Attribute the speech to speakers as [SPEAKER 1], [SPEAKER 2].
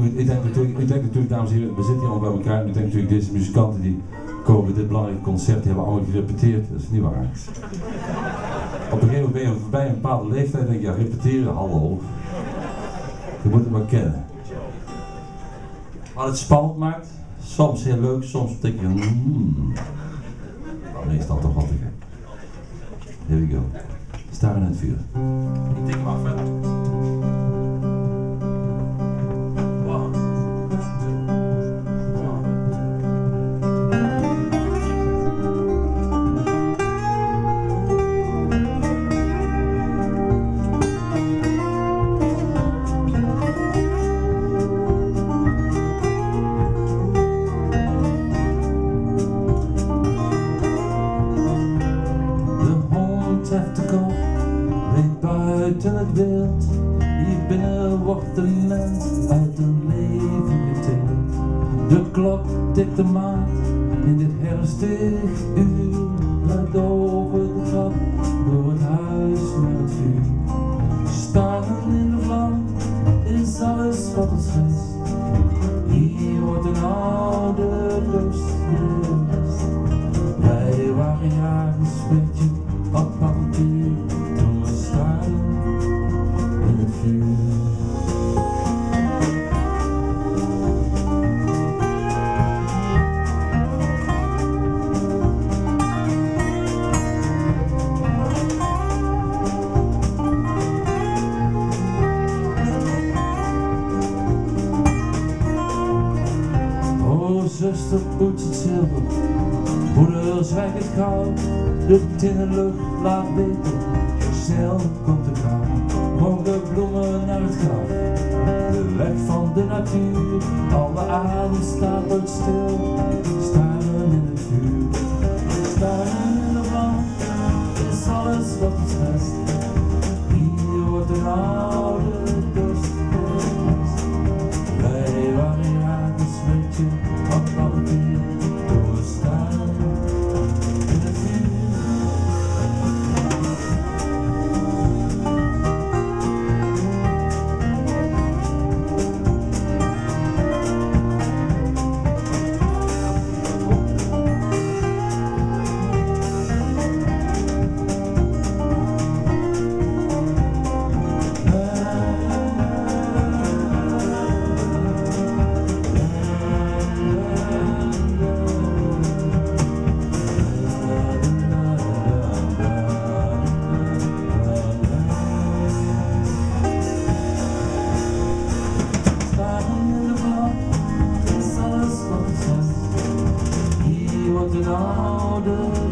[SPEAKER 1] ik denk natuurlijk, ik denk natuurlijk, dames en heren, we zitten hier allemaal bij elkaar. Ik denk natuurlijk, deze muzikanten die komen dit belangrijke concert, die hebben allemaal gerepeteerd. Dat is niet waar. Op een gegeven moment ben je voorbij een bepaalde leeftijd en denk je, ja, repeteren, hallo. Je moet het maar kennen. Wat het spannend maakt, soms heel leuk, soms denk je, hmm. Meestal toch wat te gek. Here we go. Staren in het vuur. Buiten het wild. Hier binnen wordt de mens uit een leven getild. De klok tikt de maand in dit herfstig uur. Lijkt over de trap, door het huis naar het vuur. Staren in de vlam is alles wat ons rest. Hier wordt een oude zuster poets het zilver, moeders zwijgt het goud, de tinnen lucht laat beter. snel komt de kou. Morgen bloemen naar het graf, de weg van de natuur, alle adem staat nooit stil, staren in het vuur. Staren in de brand, is alles wat ons best. broken all the